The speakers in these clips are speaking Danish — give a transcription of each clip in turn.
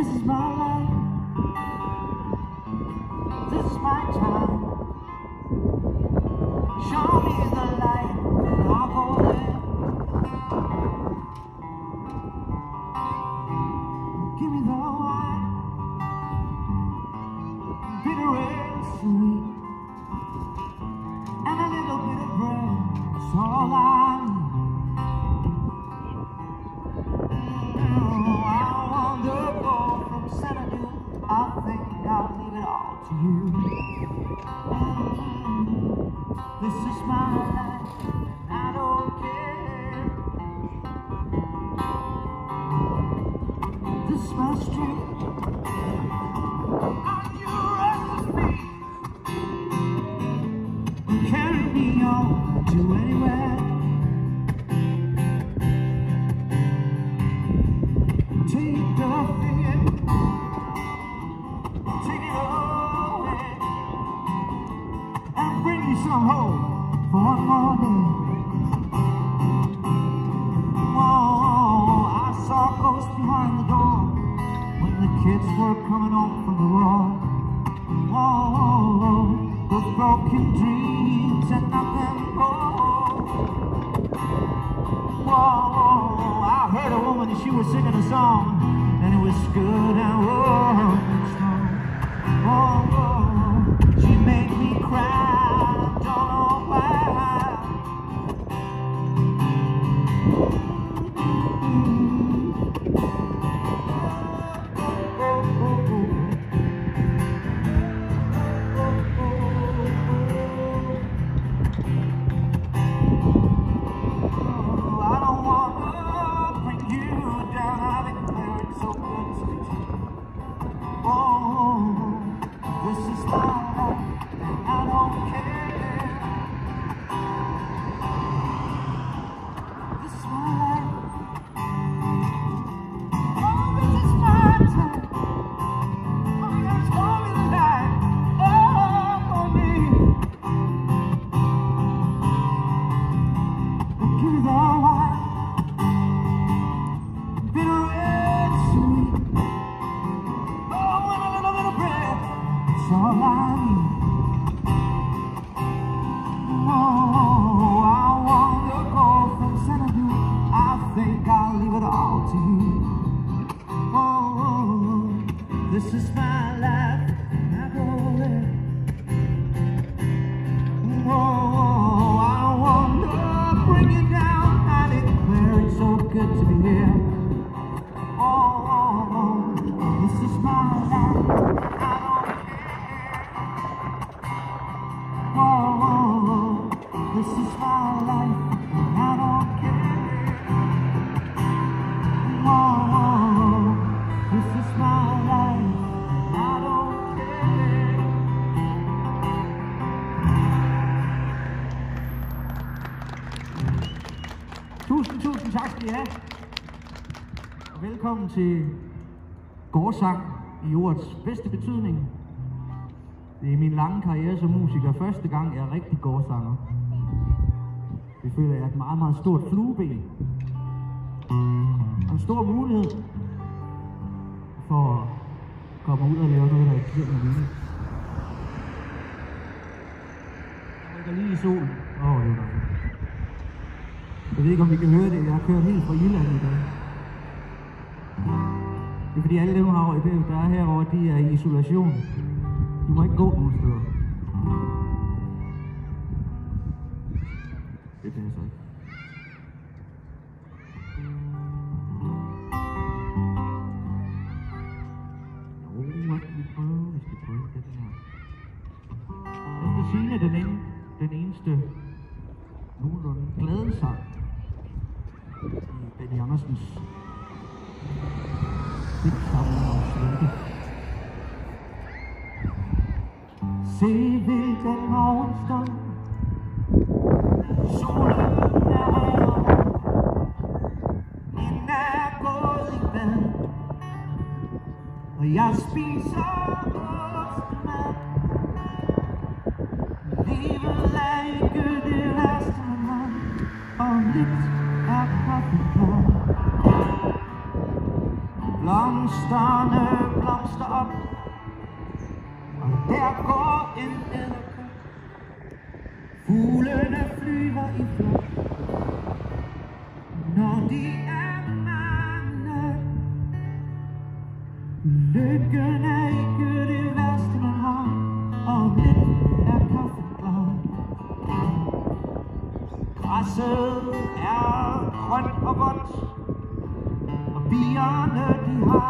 This is my life. This is my time. Show me the light, and I'll go there. Give me the wine, bitter and sweet, you. Ah, this is my life. Ghosts behind the door when the kids were coming home from the war. Oh, those broken dreams and nothing more. Whoa, I heard a woman and she was singing a song, and it was good and warm all I need. Tusind, tusind tak skal I have. Og velkommen til gårdsang i ordets bedste betydning. Det er min lange karriere som musiker første gang, jeg er rigtig gårdsanger. Det føler jeg er et meget, meget stort flueben. Og en stor mulighed for at komme ud og lave noget, der giver mig vilje. Jeg rykker lige i solen. Åh, oh, det er dejligt. Jeg ved ikke, om I kan høre det. Jeg har kørt helt fra Jylland i dag. Det er fordi alle dem herovre, det- der er herovre, de er i isolation. De må ikke gå nogen steder. Det passer ikke. Jo, hvad skal den, en, den eneste nogenlunde glade sang i Benny Andersens digtsamling om svælte. Se hvilken morgenstund Solen er højere Min er gået i bad Og jeg spiser ostemad Livet er ikke det værste med mig Og lidt er kaffen klar Blomsterne blomster op Og der går en æderkop. Fuglene flyver i flok. Når de er mange Lykken er ikke det værste man har. Om lidt er kaffen klar. Græsset my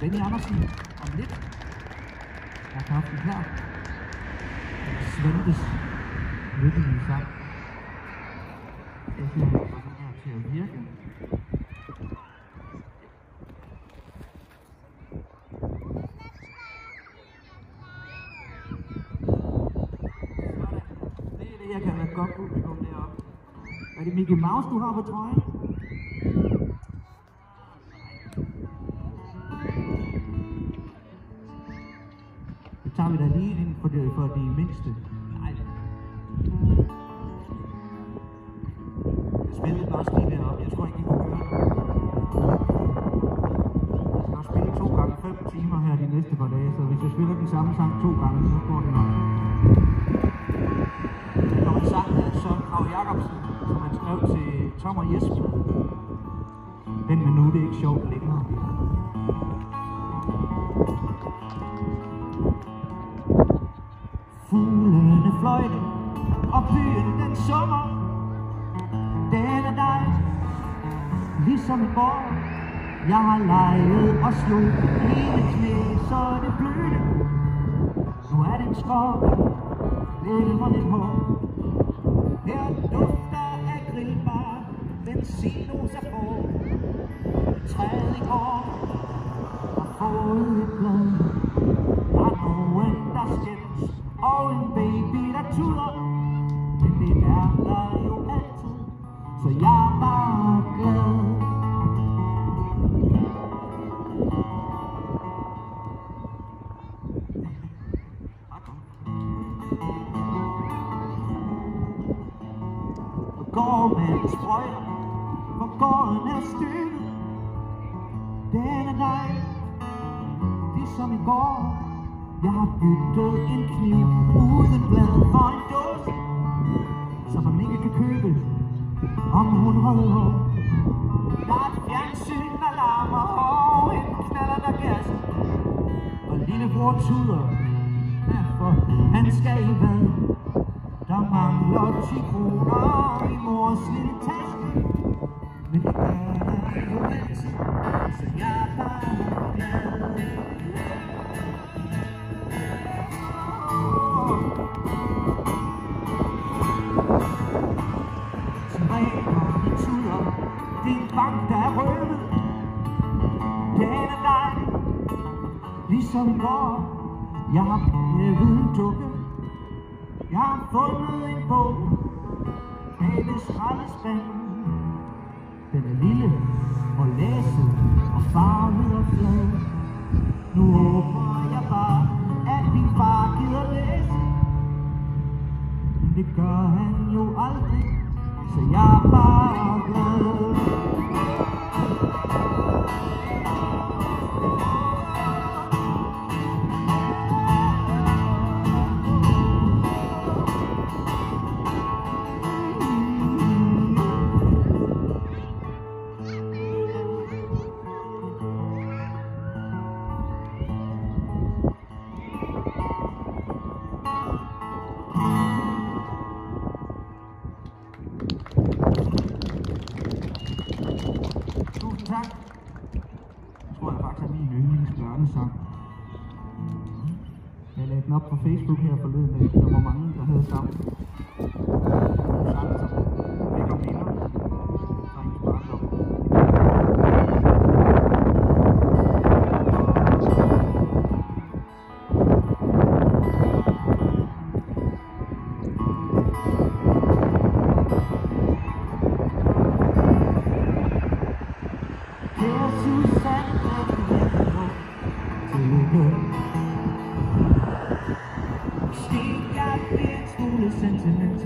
Benny Andersen, om lidt Der er kaffen klar. Sventes lykkelige sang. Jeg synes, at den til at virke. Det er det, jeg kan være godt publikum deroppe. Er det Mickey Mouse, du har på trøjen? Vi da lige ind for de, for de mindste. Nej. Jeg spillede bare også lige deroppe. Jeg tror ikke, I kunne høre det. Jeg skal spille to gange fem timer her de næste par dage, så hvis jeg spiller den samme sang to gange, så går det nok. Der var en sang af Søren Krav Jacobsen, som han skrev til Tom og Jesper. Den men nu, det er ikke sjovt længere. Sommer den er dig, ligesom i går. Jeg har leget og slået hele knæ, så det blødte. Nu er det en skov, lidt lidt hår. Her dufter af grillbar, Benzinos er på. Træet i går har fået et blad. Den er som i går. Jeg har byttet en kniv uden blad for en dås så man ikke kan købe, om hun holder op Der er et fjernsyn, der larmer, og en knaller, der gas. Og lillebror tuder, ja, for han skal i bad Der mangler 10 kroner i mors lille taske. Som går. Jeg har prøvet en dukke, jeg har fundet en bog bag ved skraldespanden. Den er lille og læset og farvet og flad. Nu håber jeg bare, at min far gider læse. Men det gør han jo aldrig, så jeg er bare glad. min yndlingsbørnesang. Jeg lagde den op på Facebook her forleden dag, der var mange, der havde sammen. Sang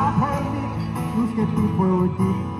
I hate it. Who's the people deep?